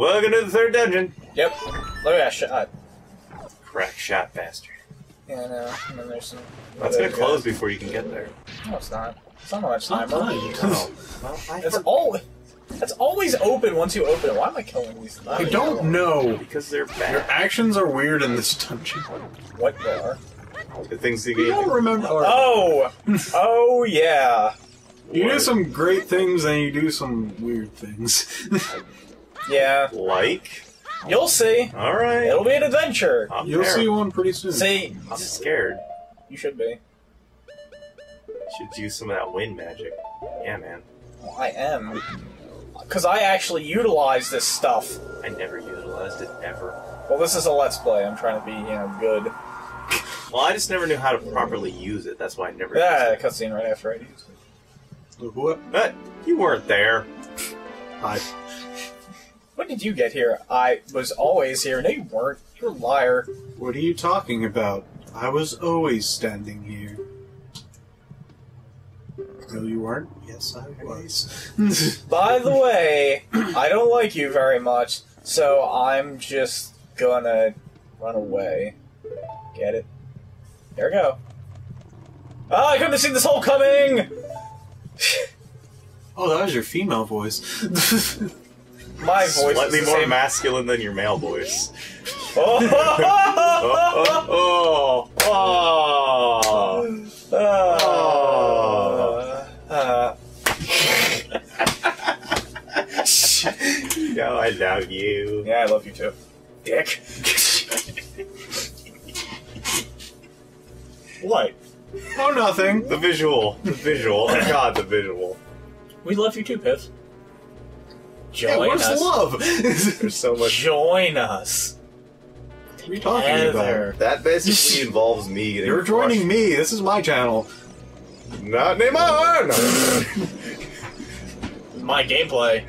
Welcome to the third dungeon. Yep. Look at that shot. Crack shot bastard. Yeah, I know. And then there's some. That's gonna close guys. before you can get there. No, it's not. It's not much time. Not time. Oh, well, I It's always. It's always open once you open it. Why am I killing these? I don't know. because they're bad. Your actions are weird in this dungeon. what they are. The things you You don't remember. Oh, oh yeah, you do some great things and you do some weird things. yeah. Like, You'll see. all right. It'll be an adventure. I'm You'll there. see one pretty soon. See, I'm scared. you should be. Should use some of that wind magic. Yeah, man. Well, I am, because I actually utilize this stuff. I never utilized it ever. Well, this is a let's play. I'm trying to be, you know, good. Well, I just never knew how to properly use it. That's why I never. Yeah, used it. cutscene right after I use it. What? But you weren't there. I, When did you get here? I was always here. No, you weren't. You're a liar. what are you talking about? I was always standing here. No, you weren't? Yes, I was. By the way, I don't like you very much, so I'm just gonna run away. Get it? There we go. Ah, I couldn't have seen this hole coming! oh, that was your female voice. My voice Slightly is more same. masculine than your male voice. oh, Oh, oh, oh. oh. Uh, You know I love you. yeah, I love you too. Dick. what? oh, nothing. The visual. The visual. Oh God, the visual. We love you too, Piff. Yeah, where's us. love? There's so much. Join us. What are you talking Together. about? That basically involves me getting. You're joining me. This is my channel. Not anymore. No. My gameplay.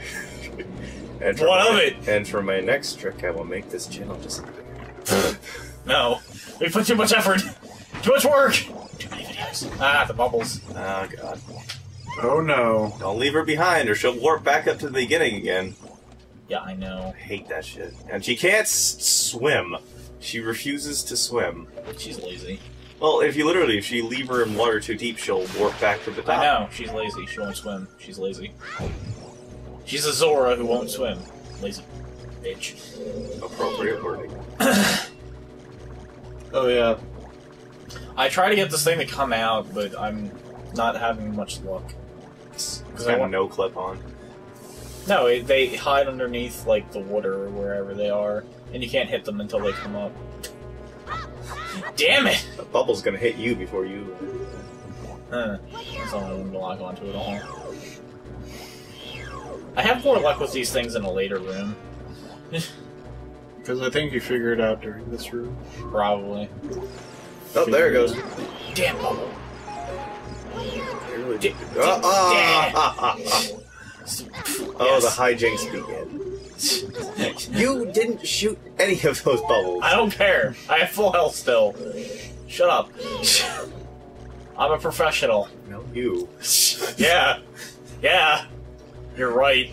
And for What my, of it? And for my next trick, I will make this channel disappear. No. We put too much effort. Too much work. Too many videos. Ah, the bubbles. Oh God! Oh no. Don't leave her behind, or she'll warp back up to the beginning again. Yeah, I know. I hate that shit. And she can't s- swim. She refuses to swim. She's lazy. Well, if you literally, if you leave her in water too deep, she'll warp back to the top. I know. She's lazy. She won't swim. She's lazy. She's a Zora who won't swim. Lazy. Bitch. Appropriate wording. Oh yeah. I try to get this thing to come out, but I'm not having much luck. Because I I want- no clip on. No, it, they hide underneath like the water or wherever they are, and you can't hit them until they come up. Damn it! The bubble's gonna hit you before you. Huh. That's all I wanted to lock onto it all. I have more luck with these things in a later room. Because I think you figured it out during this room. Probably. Oh, there it goes. Damn bubble. It really Di- did- Oh. Oh, the hijinks begin. You didn't shoot any of those bubbles. I don't care. I have full health still. Shut up. I'm a professional. No, you. Yeah. Yeah. You're right.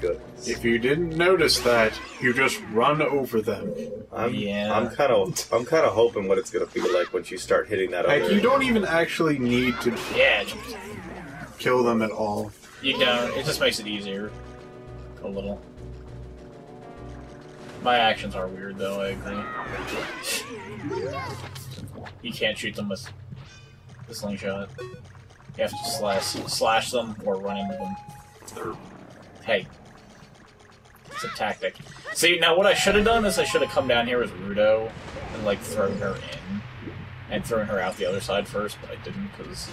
Good. If you didn't notice that, you just run over them. I'm, Yeah. I'm kind of, I'm kind of hoping what it's gonna feel like once you start hitting that Like other. you don't even actually need to Yeah. kill them at all. You don't. It just makes it easier. A little. My actions are weird, though, I agree. You can't shoot them with the slingshot. You have to slash, slash them or run into them. Or, hey. Tactic. See, now what I should have done is I should have come down here with Ruto and, like, thrown her in. And thrown her out the other side first, but I didn't because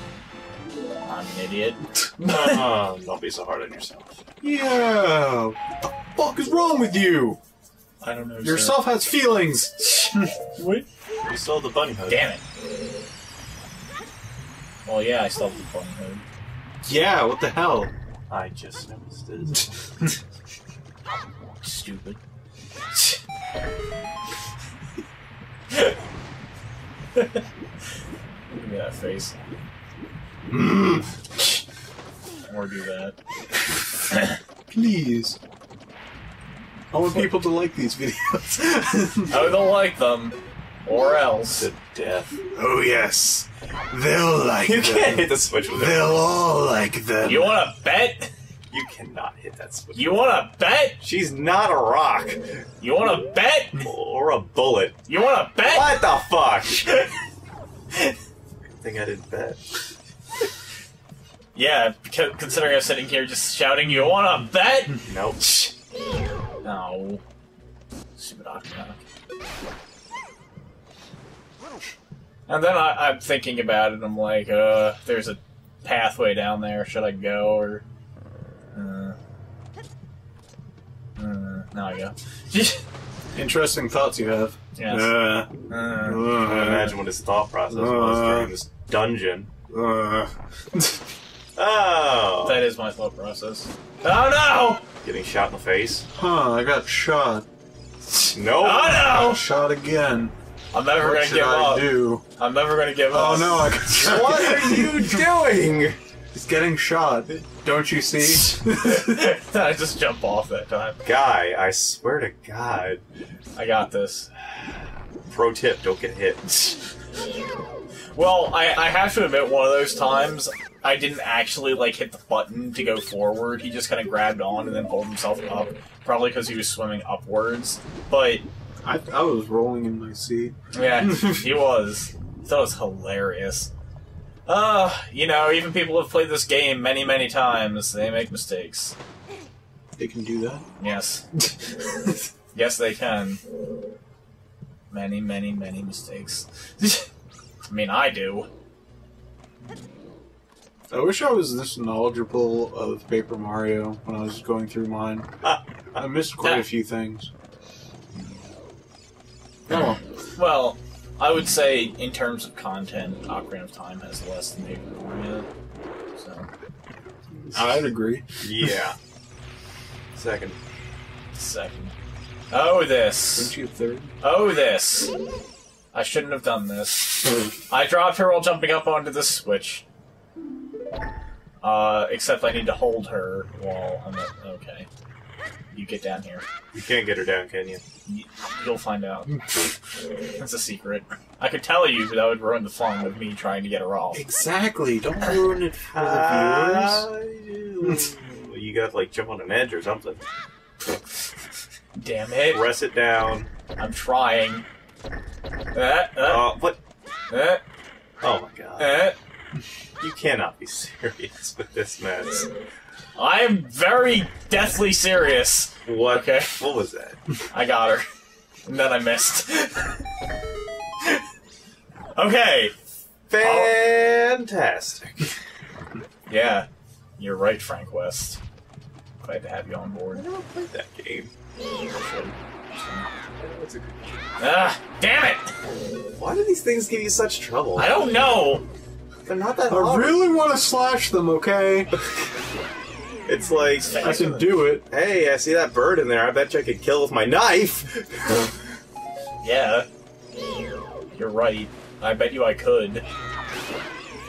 I'm an idiot. Ah, don't be so hard on yourself. Yeah. What the fuck is wrong with you? I don't know. sir. Yourself has feelings. What? You stole the bunny hood. Damn it. Well, yeah, I have the bunny hood. Yeah. What the hell? I just noticed it. Stupid. Give me that face. or do that. Please. I want people to like these videos. I don't like them, or else. To death. oh yes, they'll like You them. can't hit the switch with it. They'll all like them. You want to bet? You cannot hit that switch. You want to bet? She's not a rock You want to bet? or a bullet. You want to bet? What the fuck? I think I didn't bet. Yeah, considering I'm sitting here just shouting, "You want to bet?" Nope. No. Stupid Octoroks. And then I, I'm thinking about it, and I'm like, uh, there's a pathway down there. Should I go, or... Uh, uh, now I go. Interesting thoughts you have. yes. Uh, Uh, I uh, imagine what his thought process was Uh. during this dungeon. uh. Oh! that is my thought process. Oh no! Getting shot in the face? Huh, I got shot. No! Oh no! Oh Shot again. I'm never What gonna should give I up. do? I'm never gonna give up. Oh no, I got shot. What are you doing? He's getting shot. Don't you see? I just jump off that time. Guy, I swear to God. I got this. Pro tip, don't get hit. Well, I, I have to admit, one of those times I didn't actually like hit the button to go forward. He just kind of grabbed on and then pulled himself up, probably because he was swimming upwards. But I, I was rolling in my seat. yeah, he was. That was hilarious. Uh, you know, even people who've played this game many, many times, they make mistakes. They can do that. Yes. yes, they can. Many, many, many mistakes. I mean, I do. I wish I was this knowledgeable of Paper Mario when I was going through mine. I missed quite a few things. Oh, Well, I would say in terms of content, Ocarina of Time has less than Paper Mario. So, I'd agree. Yeah. Second. second. Oh, this. Don't you third? Oh, this. I shouldn't have done this. I dropped her while jumping up onto the switch. Uh, except I need to hold her while I'm at, okay. You get down here. You can't get her down, can you? You- You'll find out. It's a secret. I could tell you, but that would ruin the fun of me trying to get her off. Exactly. Don't ruin it for the viewers. Well, you gotta like jump on an edge or something. Damn it. Press it down. I'm trying. Uh, uh, Uh, what? uh, Oh my god. uh. You cannot be serious with this mess. I am very deathly serious. What? Okay. What was that? I got her. And then I missed. okay. Fantastic. Yeah. You're right, Frank West. Glad to have you on board. I board. never played that game. Ah, damn it! Why do these things give you such trouble? I don't know! They're not that I hard. really want to slash them, okay? It's like, I can do it. hey, I see that bird in there. I bet you I could kill with my knife. Yeah. You're right. I bet you I could.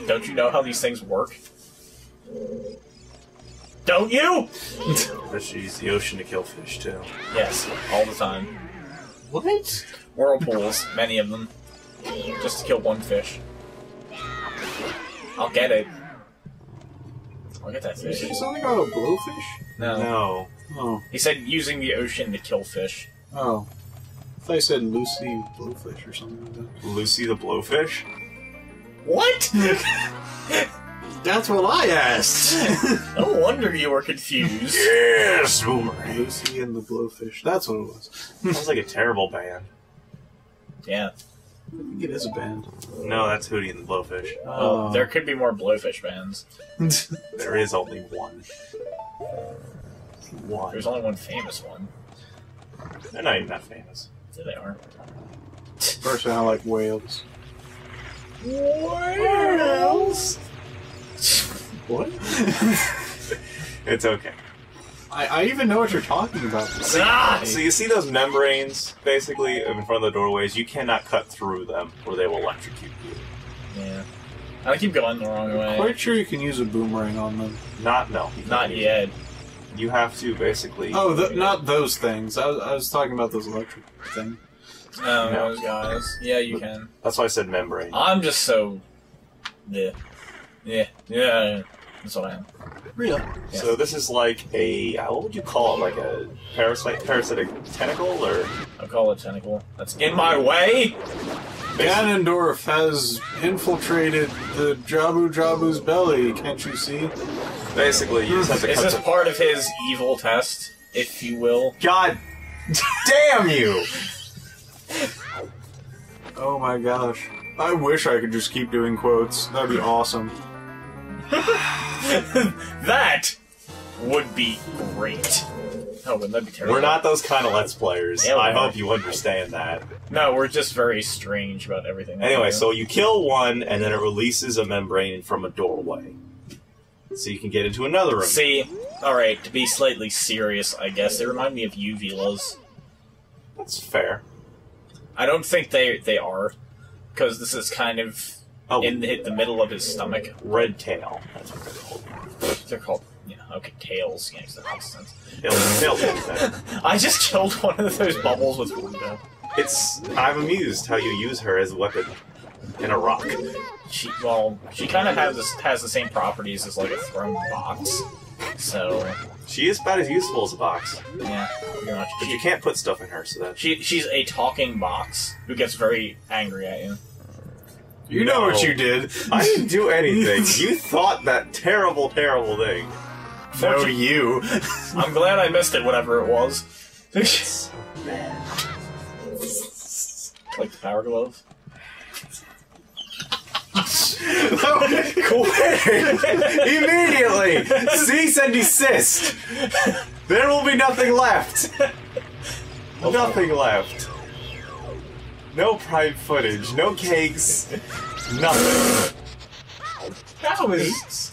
Don't you know how these things work? Don't you? But she use the ocean to kill fish too. Yes, all the time. What? Whirlpools, many of them. Just to kill one fish. I'll get it. I'll get that Did you say fish. something about a blowfish? No. No. Oh. He said using the ocean to kill fish. Oh. I thought I said Lucy blowfish or something like that. Lucy the blowfish? What? That's what I asked! no wonder you were confused. Yes, boomerang. Lucy and the blowfish. That's what it was. Sounds like a terrible band. Yeah. I think it is a band. No, that's Hootie and the Blowfish. Oh, Oh. there could be more blowfish bands. There is only one. One. There's only one famous one. They're not even that famous. There they are. Personally, I like whales. Whales? What? It's okay. I, I even know what you're talking about. Ah! So you see those membranes, basically, in front of the doorways? You cannot cut through them, or they will electrocute you. Yeah. I keep going the wrong way. Quite sure you can use a boomerang on them. Not, no. you Not can't use yet. You have to basically. Oh, th- not those things. I was, I was talking about those electric things. Oh, No. those guys. Yeah, you can. That's why I said membrane. I'm just so. Yeah. Yeah. Yeah. That's what I am. Really? So this is like a uh, what would you call it? Like a parasite, parasitic tentacle, or I call it tentacle. That's in my way. Ganondorf has infiltrated the Jabu Jabu's belly. Can't you see? basically you just have to Is cut this the- part of his evil test, if you will? God damn you! Oh my gosh. I wish I could just keep doing quotes. That'd be awesome. that would be great. Oh, wouldn't that be terrible? We're not those kind of let's players. Yeah, we I are. hope you understand that. No, we're just very strange about everything. that we Anyway, do. so you kill one, and then it releases a membrane from a doorway, so you can get into another room. See, alright, to be slightly serious, I guess, they remind me of uvulas. That's fair. I don't think they they are, because this is kind of Oh, in the, the middle of his stomach. red tail. That's what they're called. They're called, yeah, okay, tails. Yeah, 'cause that makes sense. Tail, tail tail better. I just killed one of those bubbles with Ruga. It's. I'm amused how you use her as a weapon in a rock. She, well, she kind of has this, has the same properties as like a thrown box. So, She is about as useful as a box, yeah, pretty much. but She, you can't put stuff in her, so that. she, she's a talking box who gets very angry at you. You know what you did. I didn't do anything. you thought that terrible, terrible thing. No, you. I'm glad I missed it, whatever it was. Like the power glove. Quit immediately! Cease and desist! There will be nothing left! Nothing left. No prime footage, no cakes, nothing. That was.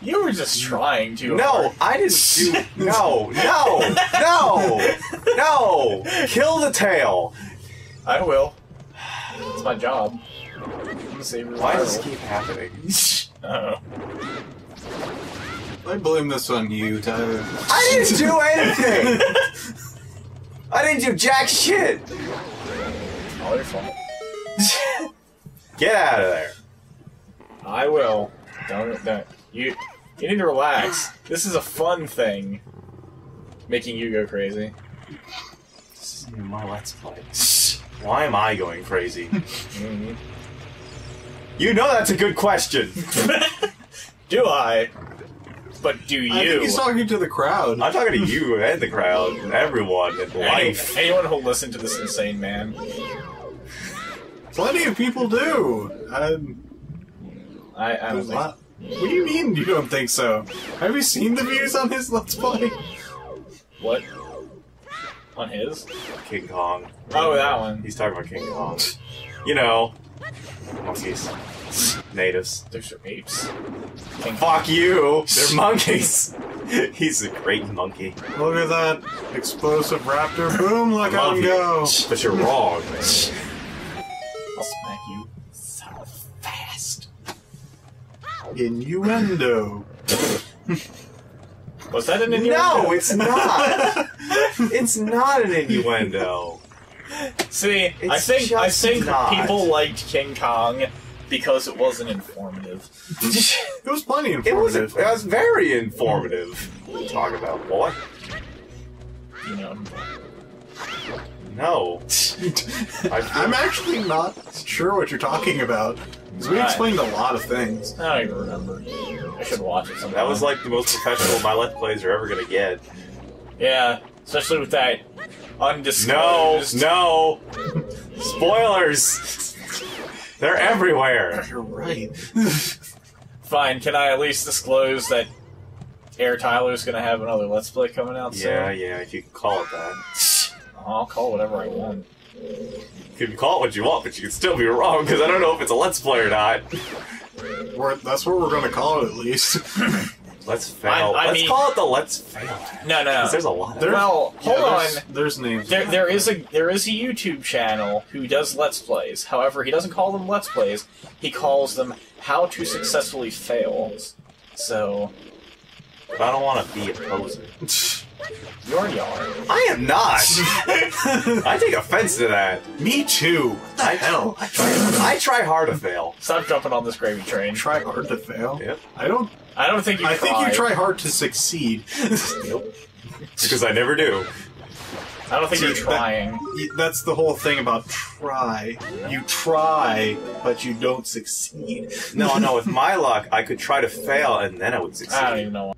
You were just trying to. No, I didn't do. No, no, no, no! Kill the tail! I will. It's my job. I'm gonna Why does this keep happening? Uh-oh. I blame this on you, Tyler. I didn't do anything! I didn't do jack shit! All your fault. Get out of there. I will. Don't. don't. You. You need to relax. This is a fun thing. Making you go crazy. This isn't even my let's play. Why am I going crazy? Mhm. You know that's a good question. Do I? But do you? I think he's talking to the crowd. I'm talking to you and the crowd, and everyone, and Any- life. anyone who'll listen to this insane man. Plenty of people do. Um, I, I don't think. lot- What do you mean you don't think so? Have you seen the views on his Let's Play? What? On his? King Kong. Oh, that one. He's talking about King Kong. You know, monkeys, natives. Those are apes. King Fuck you! They're monkeys. He's a great monkey. Look at that explosive raptor. Boom, look I at love him go. But you're wrong, man. I'll smack you so fast. Innuendo. Was that an innuendo? No, it's not. it's not an innuendo. See, I think I think not. people liked King Kong because it wasn't informative. It was plenty It was, it informative. was very informative. Talk about what? you know. No. I I'm actually not sure what you're talking about. Because we Right. explained a lot of things. I don't even remember. I should watch it sometime. That was like the most professional my Let's Plays are ever gonna get. yeah, especially with that undisclosed. No, undisclosed. no! Spoilers! They're everywhere! You're right. Fine. Can I at least disclose that Air Tyler's gonna have another Let's Play coming out soon? Yeah, yeah, if you can call it that. I'll call whatever I want. You can call it what you want, but you can still be wrong, because I don't know if it's a Let's Play or not. We're, that's what we're going to call it, at least. Let's fail. I Let's mean- call it the Let's Fail. No, no. 'Cause there's a lot of There- well, hold Yeah, on. there's, There's names. There, there is a there is a YouTube channel who does Let's Plays. However, he doesn't call them Let's Plays. He calls them How to Successfully Fail. So, but I don't want to be a poser. You already are. I am not. I take offense to that. Me too. What the I, hell? I try, I try hard to fail. Stop jumping on this gravy train. Try hard to fail. Yep. I don't. I don't think you. I think you try. hard to succeed. Nope. Because I never do. I don't think See, you're that- trying. That's the whole thing about try. You try, but you don't succeed. No, no. With my luck, I could try to fail and then I would succeed. I don't even know.